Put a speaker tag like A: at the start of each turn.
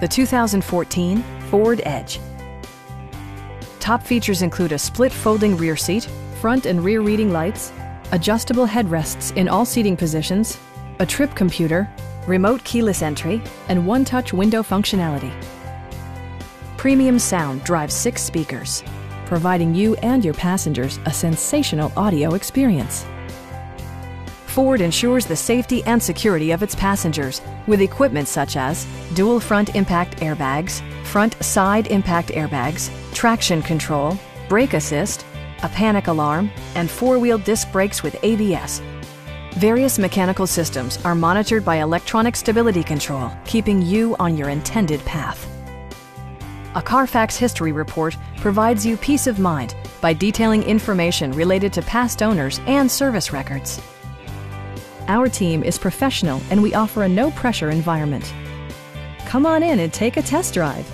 A: the 2014 Ford Edge. Top features include a split folding rear seat, front and rear reading lights, adjustable headrests in all seating positions, a trip computer, remote keyless entry, and one-touch window functionality. Premium sound drives six speakers, providing you and your passengers a sensational audio experience. Ford ensures the safety and security of its passengers with equipment such as dual front impact airbags, front side impact airbags, traction control, brake assist, a panic alarm, and four-wheel disc brakes with ABS. Various mechanical systems are monitored by electronic stability control, keeping you on your intended path. A Carfax history report provides you peace of mind by detailing information related to past owners and service records. Our team is professional and we offer a no pressure environment. Come on in and take a test drive.